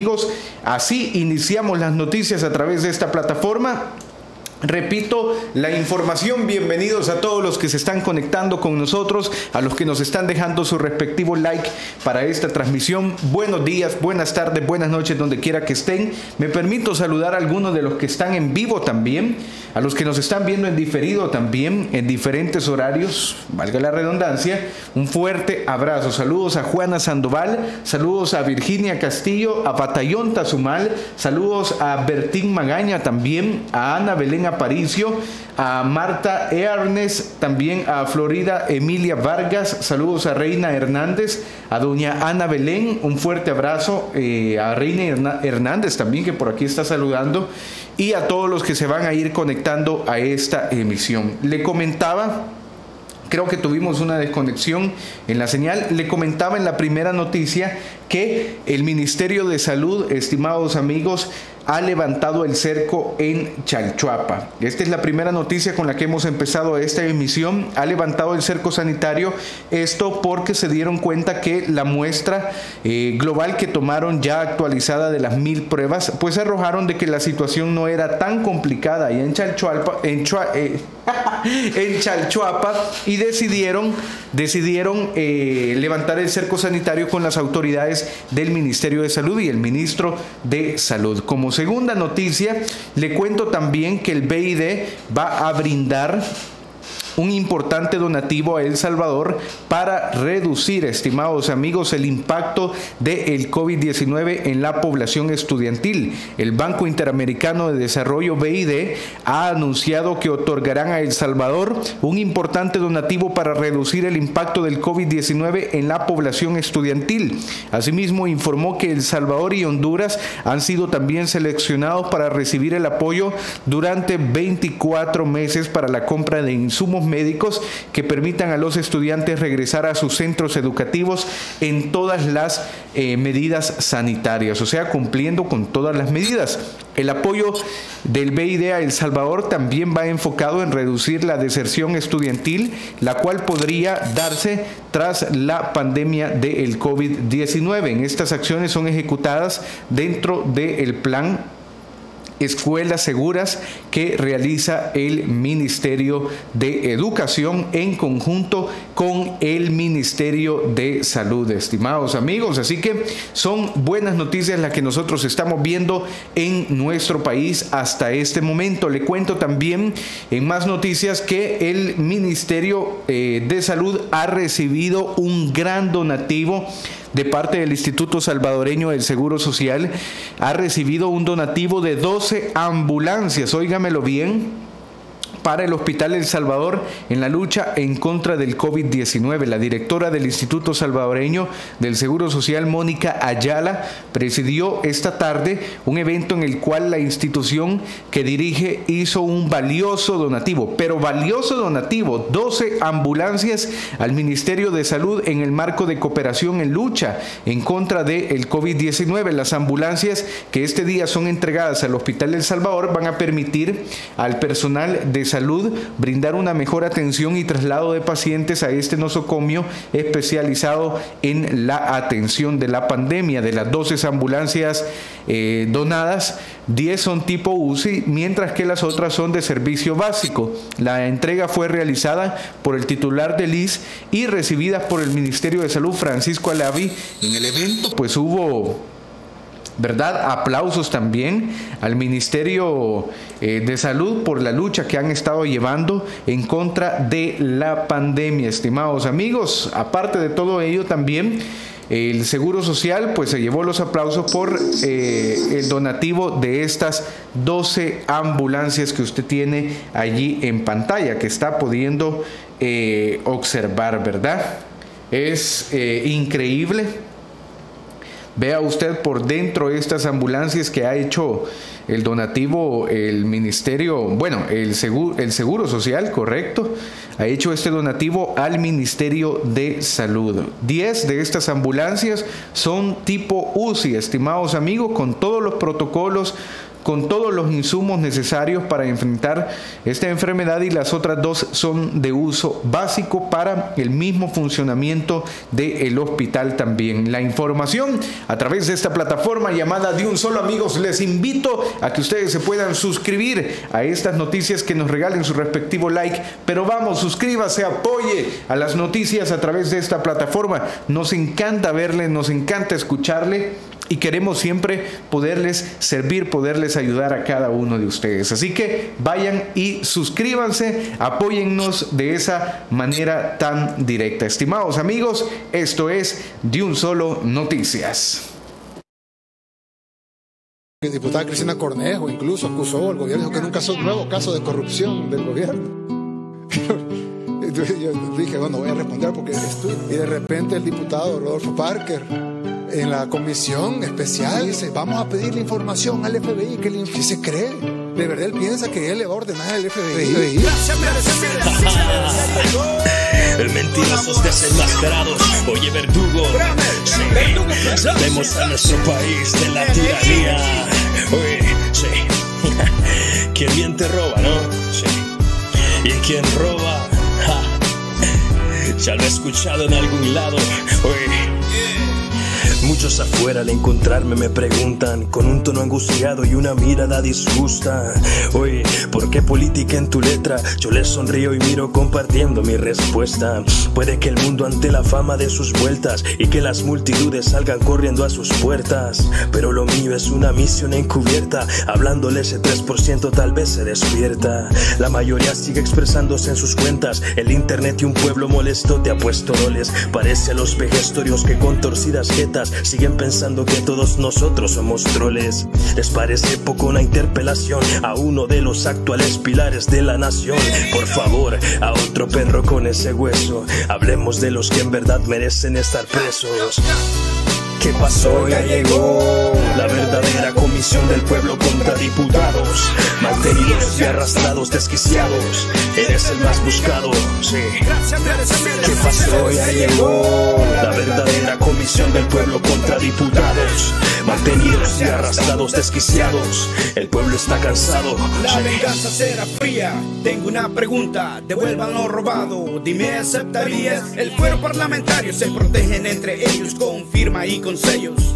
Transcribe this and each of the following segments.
Amigos, así iniciamos las noticias a través de esta plataforma. Repito la información, bienvenidos a todos los que se están conectando con nosotros, a los que nos están dejando su respectivo like para esta transmisión. Buenos días, buenas tardes, buenas noches, donde quiera que estén. Me permito saludar a algunos de los que están en vivo también, a los que nos están viendo en diferido también, en diferentes horarios, valga la redundancia. Un fuerte abrazo. Saludos a Juana Sandoval, saludos a Virginia Castillo, a Batallón Tazumal, saludos a Bertín Magaña también, a Ana Belén Aparicio, a Marta Earnes, también a Florida Emilia Vargas, saludos a Reina Hernández, a doña Ana Belén, un fuerte abrazo, eh, a Reina Hernández también que por aquí está saludando, y a todos los que se van a ir conectando a esta emisión. Le comentaba creo que tuvimos una desconexión en la señal. Le comentaba en la primera noticia que el Ministerio de Salud, estimados amigos, ha levantado el cerco en Chalchuapa. Esta es la primera noticia con la que hemos empezado esta emisión. Ha levantado el cerco sanitario, esto porque se dieron cuenta que la muestra eh, global que tomaron ya actualizada de las mil pruebas, pues arrojaron de que la situación no era tan complicada y en Chalchuapa, en, eh, en Chalchuapa y decidieron, decidieron eh, levantar el cerco sanitario con las autoridades del Ministerio de Salud y el ministro de Salud. Como segunda noticia, le cuento también que el BID va a brindar un importante donativo a El Salvador para reducir, estimados amigos, el impacto del COVID-19 en la población estudiantil. El Banco Interamericano de Desarrollo BID ha anunciado que otorgarán a El Salvador un importante donativo para reducir el impacto del COVID-19 en la población estudiantil. Asimismo, informó que El Salvador y Honduras han sido también seleccionados para recibir el apoyo durante 24 meses para la compra de insumos médicos que permitan a los estudiantes regresar a sus centros educativos en todas las eh, medidas sanitarias, o sea, cumpliendo con todas las medidas. El apoyo del BID a El Salvador también va enfocado en reducir la deserción estudiantil, la cual podría darse tras la pandemia del COVID-19. En estas acciones son ejecutadas dentro del plan escuelas seguras que realiza el Ministerio de Educación en conjunto con el Ministerio de Salud, estimados amigos. Así que son buenas noticias las que nosotros estamos viendo en nuestro país hasta este momento. Le cuento también en más noticias que el Ministerio eh, de Salud ha recibido un gran donativo de parte del Instituto Salvadoreño del Seguro Social, ha recibido un donativo de 12 ambulancias, óigamelo bien para el Hospital El Salvador en la lucha en contra del COVID-19. La directora del Instituto Salvadoreño del Seguro Social, Mónica Ayala, presidió esta tarde un evento en el cual la institución que dirige hizo un valioso donativo, pero valioso donativo, 12 ambulancias al Ministerio de Salud en el marco de cooperación en lucha en contra del COVID-19. Las ambulancias que este día son entregadas al Hospital El Salvador van a permitir al personal de salud brindar una mejor atención y traslado de pacientes a este nosocomio especializado en la atención de la pandemia. De las 12 ambulancias eh, donadas, 10 son tipo UCI, mientras que las otras son de servicio básico. La entrega fue realizada por el titular del IS y recibida por el Ministerio de Salud, Francisco Alavi. En el evento, pues hubo ¿verdad? Aplausos también al Ministerio eh, de Salud por la lucha que han estado llevando en contra de la pandemia, estimados amigos. Aparte de todo ello, también el Seguro Social pues se llevó los aplausos por eh, el donativo de estas 12 ambulancias que usted tiene allí en pantalla, que está pudiendo eh, observar, ¿verdad? Es increíble Vea usted por dentro estas ambulancias que ha hecho el donativo, el ministerio, bueno, el seguro, el seguro social, correcto, ha hecho este donativo al Ministerio de Salud. Diez de estas ambulancias son tipo UCI, estimados amigos, con todos los protocolos con todos los insumos necesarios para enfrentar esta enfermedad y las otras dos son de uso básico para el mismo funcionamiento del hospital también. La información a través de esta plataforma llamada De un solo amigos, les invito a que ustedes se puedan suscribir a estas noticias que nos regalen su respectivo like, pero vamos, suscríbase, apoye a las noticias a través de esta plataforma. Nos encanta verle, nos encanta escucharle y queremos siempre poderles servir, poderles ayudar a cada uno de ustedes. Así que vayan y suscríbanse, apóyennos de esa manera tan directa. Estimados amigos, esto es De un solo Noticias. La diputada Cristina Cornejo incluso acusó al gobierno, dijo que nunca un nuevo caso de corrupción del gobierno. Yo dije, bueno, voy a responder porque estoy. Y de repente el diputado Rodolfo Parker en la comisión especial dice, vamos a pedir la información al FBI, que ¿qué se cree? De verdad él piensa que él le va a ordenar al FBI. El mentirosos desenmascarados, oye verdugo, sí, salvemos a nuestro país de la tiranía. Oye, sí, quien miente roba, ¿no? Sí, y quien roba, ya lo he escuchado en algún lado. Oye, Muchos afuera al encontrarme me preguntan con un tono angustiado y una mirada disgusta. Oye, ¿por qué política en tu letra? Yo les sonrío y miro compartiendo mi respuesta. Puede que el mundo ante la fama de sus vueltas y que las multitudes salgan corriendo a sus puertas. Pero lo mío es una misión encubierta. Hablándole ese 3% tal vez se despierta. La mayoría sigue expresándose en sus cuentas. El internet y un pueblo molesto te ha puesto roles. Parece a los vejestorios que con torcidas siguen pensando que todos nosotros somos troles. ¿Les parece poco una interpelación a uno de los actuales pilares de la nación? Por favor, a otro perro con ese hueso. Hablemos de los que en verdad merecen estar presos. ¿Qué pasó? Ya llegó la verdadera comisión del pueblo contra diputados, mantenidos y arrastrados, desquiciados. Eres el más buscado, sí. ¿Qué pasó? Ya llegó la verdadera comisión del pueblo contra diputados, mantenidos y arrastrados, desquiciados. El pueblo está cansado. La venganza será fría. Tengo una pregunta, devuelvan lo robado. Dime, ¿aceptarías? El fuero parlamentario se protegen entre ellos con firma y con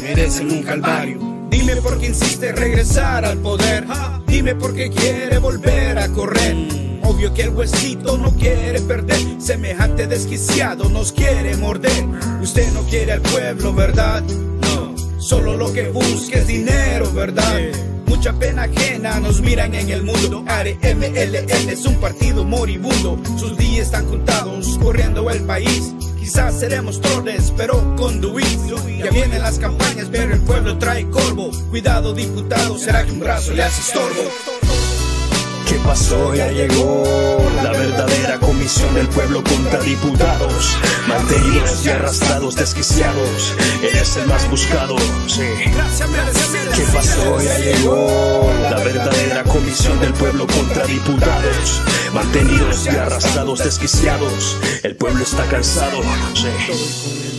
merecen un calvario. Dime por qué insiste regresar al poder. Dime por qué quiere volver a correr. Obvio que el huesito no quiere perder. Semejante desquiciado nos quiere morder. Usted no quiere al pueblo, ¿verdad? No. Solo lo que busca es dinero, ¿verdad? Mucha pena ajena nos miran en el mundo. ARMLN es un partido moribundo. Sus días están contados, corriendo el país. Quizás seremos torres, pero conduidos. Ya vienen las campañas, pero el pueblo trae corvo. Cuidado, diputado, será que un brazo le hace estorbo. ¿Qué pasó? Ya llegó la verdadera comisión del pueblo contra diputados, mantenidos y arrastrados, desquiciados. Eres el más buscado, sí. ¿Qué pasó? Ya llegó la verdadera comisión del pueblo contra diputados, mantenidos y arrastrados, desquiciados. El pueblo está cansado, sí.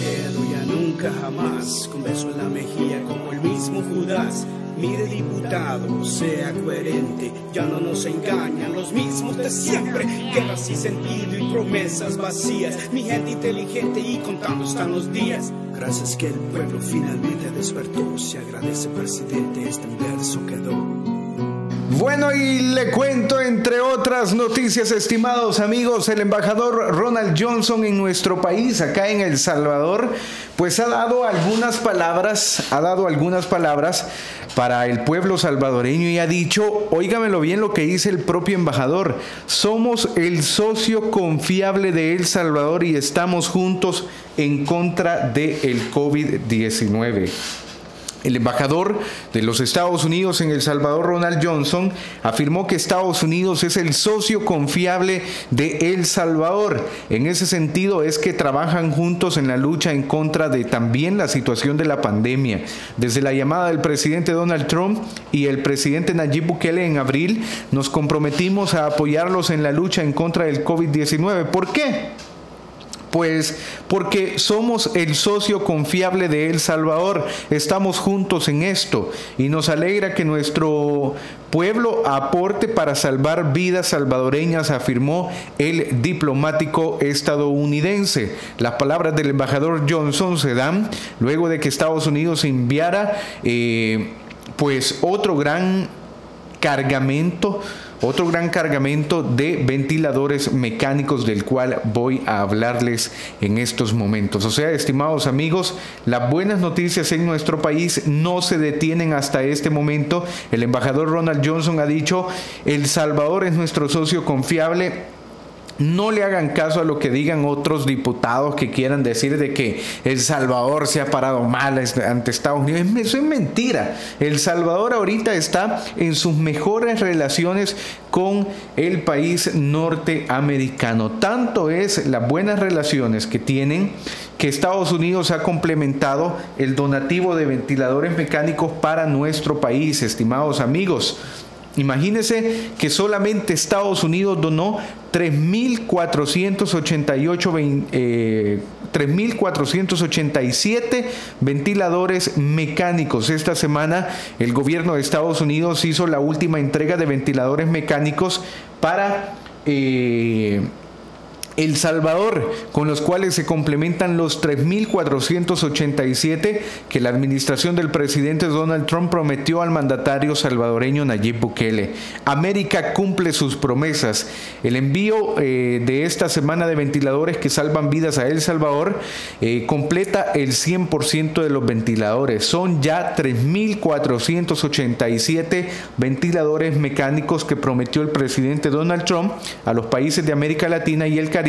Nunca jamás, con en la mejilla como el mismo Judas. Mire diputado, sea coherente, ya no nos engañan los mismos de siempre. Guerras sin sentido y promesas vacías. Mi gente inteligente y contando están los días. Gracias que el pueblo finalmente despertó. Se agradece presidente, este verso quedó. Bueno, y le cuento, entre otras noticias, estimados amigos, el embajador Ronald Johnson en nuestro país, acá en El Salvador, pues ha dado algunas palabras, ha dado algunas palabras para el pueblo salvadoreño y ha dicho, óigamelo bien lo que dice el propio embajador, somos el socio confiable de El Salvador y estamos juntos en contra del el COVID-19. El embajador de los Estados Unidos en El Salvador, Ronald Johnson, afirmó que Estados Unidos es el socio confiable de El Salvador. En ese sentido es que trabajan juntos en la lucha en contra de también la situación de la pandemia. Desde la llamada del presidente Donald Trump y el presidente Nayib Bukele en abril, nos comprometimos a apoyarlos en la lucha en contra del COVID-19. ¿Por qué? Pues porque somos el socio confiable de El Salvador, estamos juntos en esto y nos alegra que nuestro pueblo aporte para salvar vidas salvadoreñas, afirmó el diplomático estadounidense. Las palabras del embajador Johnson se dan luego de que Estados Unidos enviara eh, pues otro gran cargamento otro gran cargamento de ventiladores mecánicos del cual voy a hablarles en estos momentos. O sea, estimados amigos, las buenas noticias en nuestro país no se detienen hasta este momento. El embajador Ronald Johnson ha dicho, El Salvador es nuestro socio confiable no le hagan caso a lo que digan otros diputados que quieran decir de que El Salvador se ha parado mal ante Estados Unidos. Eso es mentira. El Salvador ahorita está en sus mejores relaciones con el país norteamericano. Tanto es las buenas relaciones que tienen que Estados Unidos ha complementado el donativo de ventiladores mecánicos para nuestro país, estimados amigos. Imagínense que solamente Estados Unidos donó 3.488 eh, 3.487 ventiladores mecánicos. Esta semana el gobierno de Estados Unidos hizo la última entrega de ventiladores mecánicos para... Eh, el Salvador, con los cuales se complementan los 3.487 que la administración del presidente Donald Trump prometió al mandatario salvadoreño Nayib Bukele. América cumple sus promesas. El envío eh, de esta semana de ventiladores que salvan vidas a El Salvador eh, completa el 100% de los ventiladores. Son ya 3.487 ventiladores mecánicos que prometió el presidente Donald Trump a los países de América Latina y el Caribe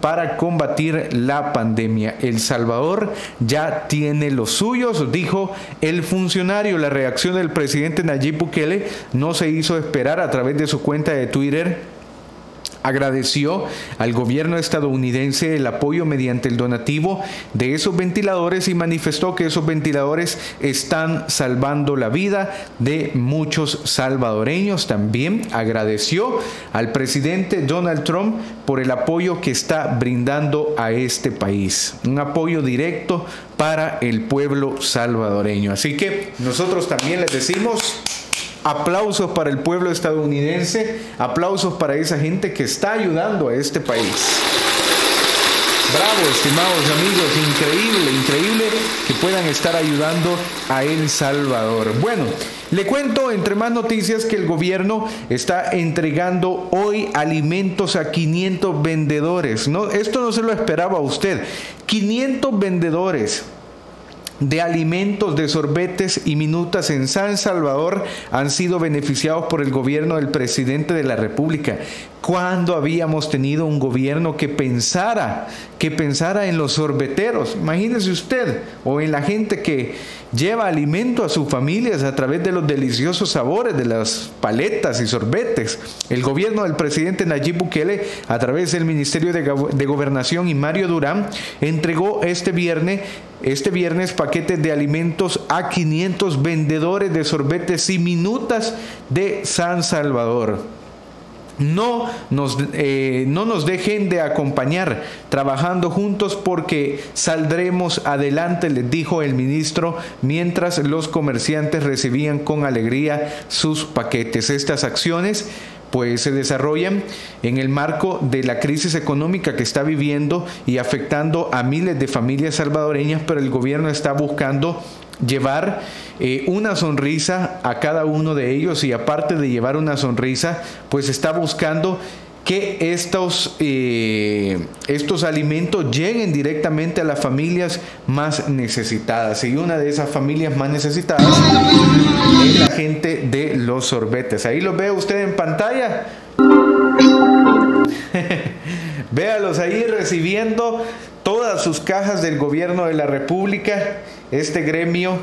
para combatir la pandemia. El Salvador ya tiene los suyos, dijo el funcionario. La reacción del presidente Nayib Bukele no se hizo esperar a través de su cuenta de Twitter agradeció al gobierno estadounidense el apoyo mediante el donativo de esos ventiladores y manifestó que esos ventiladores están salvando la vida de muchos salvadoreños. También agradeció al presidente Donald Trump por el apoyo que está brindando a este país. Un apoyo directo para el pueblo salvadoreño. Así que nosotros también les decimos Aplausos para el pueblo estadounidense, aplausos para esa gente que está ayudando a este país. Bravo, estimados amigos, increíble, increíble que puedan estar ayudando a El Salvador. Bueno, le cuento entre más noticias que el gobierno está entregando hoy alimentos a 500 vendedores. No, esto no se lo esperaba usted. 500 vendedores de alimentos, de sorbetes y minutas en San Salvador han sido beneficiados por el gobierno del presidente de la República. ¿Cuándo habíamos tenido un gobierno que pensara, que pensara en los sorbeteros? Imagínese usted, o en la gente que lleva alimento a sus familias a través de los deliciosos sabores de las paletas y sorbetes. El gobierno del presidente Nayib Bukele, a través del Ministerio de, de Gobernación y Mario Durán, entregó este viernes este viernes paquetes de alimentos a 500 vendedores de sorbetes y minutas de San Salvador. No nos, eh, no nos dejen de acompañar trabajando juntos porque saldremos adelante, les dijo el ministro, mientras los comerciantes recibían con alegría sus paquetes. Estas acciones pues se desarrollan en el marco de la crisis económica que está viviendo y afectando a miles de familias salvadoreñas, pero el gobierno está buscando llevar eh, una sonrisa a cada uno de ellos y aparte de llevar una sonrisa, pues está buscando que estos, eh, estos alimentos lleguen directamente a las familias más necesitadas. Y una de esas familias más necesitadas es la gente de los sorbetes. Ahí los ve usted en pantalla. Véalos ahí recibiendo todas sus cajas del gobierno de la República, este gremio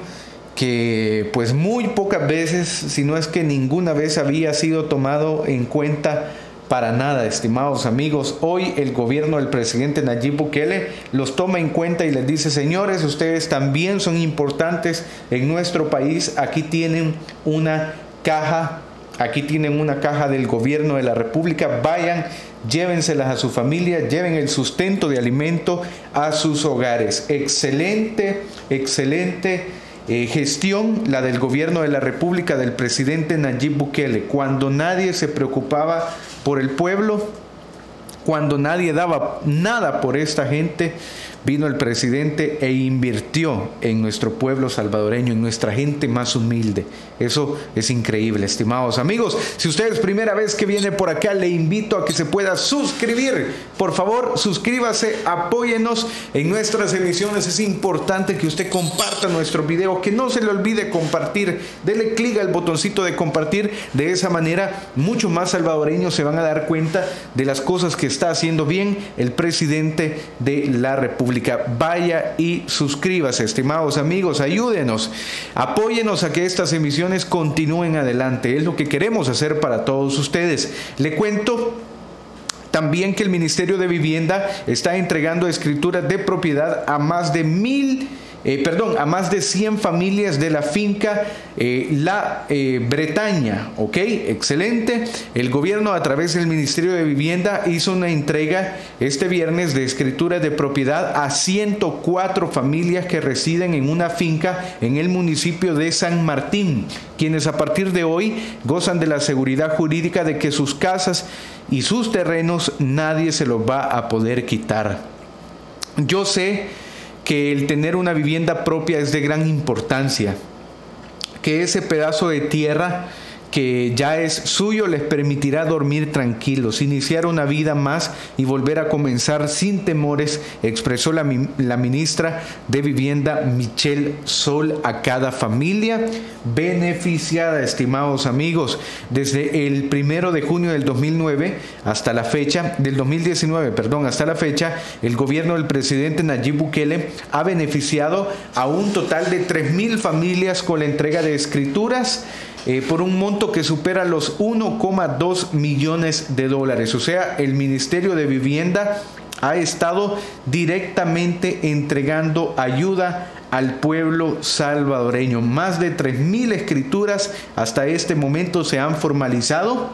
que pues muy pocas veces, si no es que ninguna vez había sido tomado en cuenta para nada, estimados amigos. Hoy el gobierno del presidente Nayib Bukele los toma en cuenta y les dice, señores, ustedes también son importantes en nuestro país. Aquí tienen una caja, aquí tienen una caja del gobierno de la República. Vayan llévenselas a su familia, lleven el sustento de alimento a sus hogares. Excelente, excelente eh, gestión la del gobierno de la República del presidente Nayib Bukele, cuando nadie se preocupaba por el pueblo, cuando nadie daba nada por esta gente, vino el presidente e invirtió en nuestro pueblo salvadoreño, en nuestra gente más humilde. Eso es increíble, estimados amigos. Si usted es primera vez que viene por acá, le invito a que se pueda suscribir. Por favor, suscríbase, apóyenos en nuestras emisiones. Es importante que usted comparta nuestro video, que no se le olvide compartir. Dele clic al botoncito de compartir. De esa manera, muchos más salvadoreños se van a dar cuenta de las cosas que está haciendo bien el presidente de la República Vaya y suscríbase, estimados amigos, ayúdenos, apóyenos a que estas emisiones continúen adelante. Es lo que queremos hacer para todos ustedes. Le cuento también que el Ministerio de Vivienda está entregando escrituras de propiedad a más de mil eh, perdón, a más de 100 familias de la finca eh, La eh, Bretaña. ¿Ok? Excelente. El gobierno a través del Ministerio de Vivienda hizo una entrega este viernes de escritura de propiedad a 104 familias que residen en una finca en el municipio de San Martín, quienes a partir de hoy gozan de la seguridad jurídica de que sus casas y sus terrenos nadie se los va a poder quitar. Yo sé que el tener una vivienda propia es de gran importancia, que ese pedazo de tierra que ya es suyo les permitirá dormir tranquilos, iniciar una vida más y volver a comenzar sin temores, expresó la, la, ministra de Vivienda Michelle Sol a cada familia beneficiada, estimados amigos. Desde el primero de junio del 2009 hasta la fecha, del 2019, perdón, hasta la fecha, el gobierno del presidente Nayib Bukele ha beneficiado a un total de 3.000 familias con la entrega de escrituras eh, por un monto que supera los 1,2 millones de dólares. O sea, el Ministerio de Vivienda ha estado directamente entregando ayuda al pueblo salvadoreño. Más de 3.000 escrituras hasta este momento se han formalizado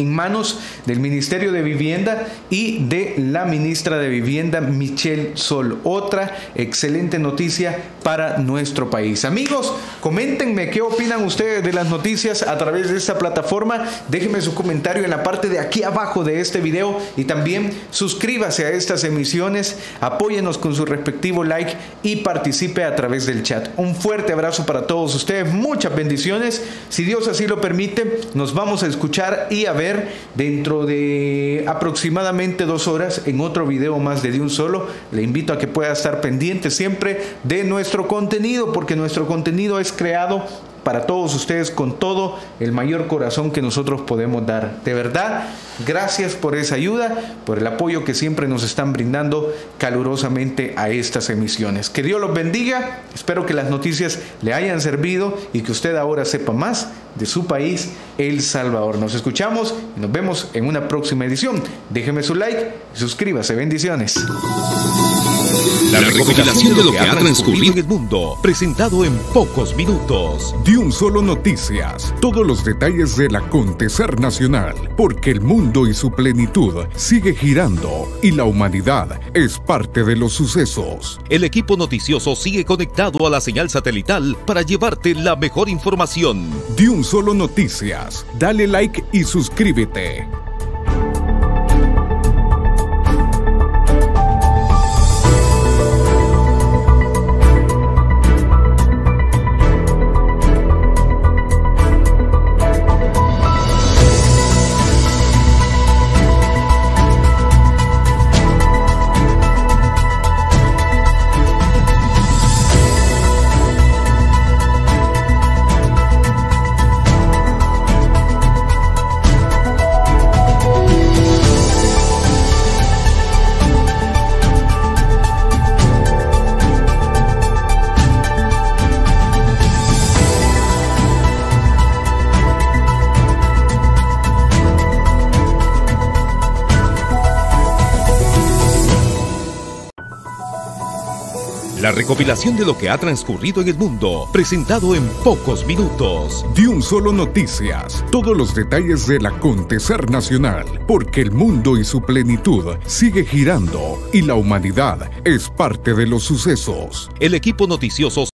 en manos del Ministerio de Vivienda y de la ministra de Vivienda, Michelle Sol. Otra excelente noticia para nuestro país. Amigos, coméntenme qué opinan ustedes de las noticias a través de esta plataforma. Déjenme su comentario en la parte de aquí abajo de este video y también suscríbase a estas emisiones, apóyenos con su respectivo like y participe a través del chat. Un fuerte abrazo para todos ustedes, muchas bendiciones. Si Dios así lo permite, nos vamos a escuchar y a ver dentro de aproximadamente dos horas en otro video más de, un solo. Le invito a que pueda estar pendiente siempre de nuestro contenido porque nuestro contenido es creado para todos ustedes con todo el mayor corazón que nosotros podemos dar. De verdad, gracias por esa ayuda, por el apoyo que siempre nos están brindando calurosamente a estas emisiones. Que Dios los bendiga, espero que las noticias le hayan servido y que usted ahora sepa más de su país, El Salvador. Nos escuchamos y nos vemos en una próxima edición. Déjeme su like y suscríbase. Bendiciones. La recopilación de lo que ha transcurrido en el mundo, presentado en pocos minutos. De un solo noticias, todos los detalles del acontecer nacional, porque el mundo y su plenitud sigue girando y la humanidad es parte de los sucesos. El equipo noticioso sigue conectado a la señal satelital para llevarte la mejor información. De un solo noticias, dale like y suscríbete. La recopilación de lo que ha transcurrido en el mundo, presentado en pocos minutos. De un solo noticias, todos los detalles del acontecer nacional, porque el mundo y su plenitud sigue girando y la humanidad es parte de los sucesos. El equipo noticioso